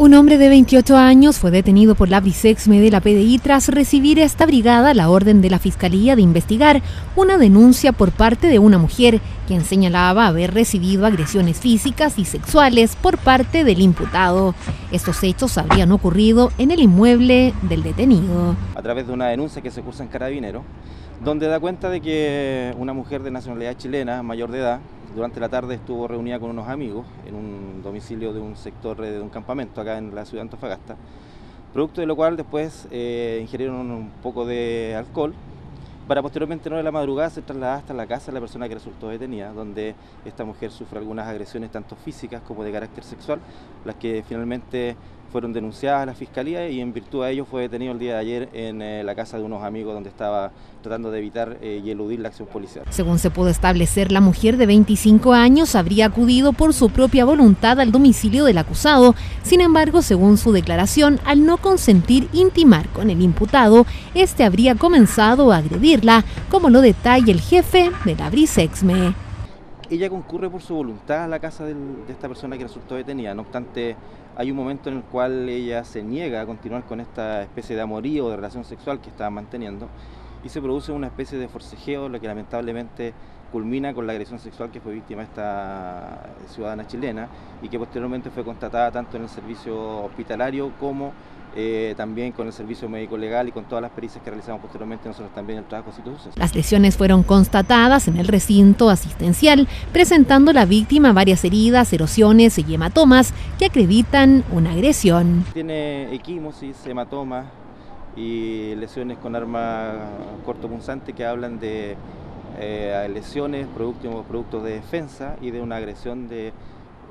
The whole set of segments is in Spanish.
Un hombre de 28 años fue detenido por la Brisexme de la PDI tras recibir esta brigada la orden de la Fiscalía de investigar una denuncia por parte de una mujer quien señalaba haber recibido agresiones físicas y sexuales por parte del imputado. Estos hechos habrían ocurrido en el inmueble del detenido. A través de una denuncia que se cursa en Carabinero, donde da cuenta de que una mujer de nacionalidad chilena, mayor de edad, durante la tarde estuvo reunida con unos amigos en un domicilio de un sector de un campamento acá en la ciudad de Antofagasta, producto de lo cual después eh, ingirieron un poco de alcohol para posteriormente no de la madrugada ser trasladada hasta la casa de la persona que resultó detenida, donde esta mujer sufre algunas agresiones tanto físicas como de carácter sexual, las que finalmente fueron denunciadas a la fiscalía y en virtud de ello fue detenido el día de ayer en eh, la casa de unos amigos donde estaba tratando de evitar eh, y eludir la acción policial. Según se pudo establecer, la mujer de 25 años habría acudido por su propia voluntad al domicilio del acusado. Sin embargo, según su declaración, al no consentir intimar con el imputado, este habría comenzado a agredirla, como lo detalla el jefe de la Brisexme ella concurre por su voluntad a la casa de esta persona que resultó detenida. No obstante, hay un momento en el cual ella se niega a continuar con esta especie de amorío o de relación sexual que estaba manteniendo y se produce una especie de forcejeo, lo que lamentablemente culmina con la agresión sexual que fue víctima esta ciudadana chilena y que posteriormente fue constatada tanto en el servicio hospitalario como eh, también con el servicio médico legal y con todas las pericias que realizamos posteriormente nosotros también el trabajo suceso. Las lesiones fueron constatadas en el recinto asistencial, presentando la víctima varias heridas, erosiones y hematomas que acreditan una agresión. Tiene equimosis, hematomas y lesiones con arma cortopunzante que hablan de eh, lesiones, productos, productos de defensa y de una agresión de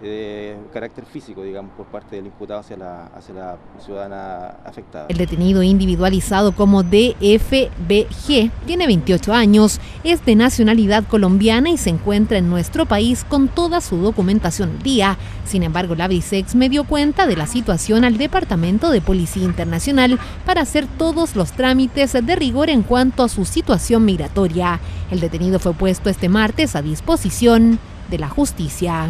de carácter físico, digamos, por parte del imputado hacia la, ciudadana afectada. El detenido individualizado como DFBG tiene 28 años, es de nacionalidad colombiana y se encuentra en nuestro país con toda su documentación al día. Sin embargo, la Brisex me dio cuenta de la situación al Departamento de Policía Internacional para hacer todos los trámites de rigor en cuanto a su situación migratoria. El detenido fue puesto este martes a disposición de la justicia.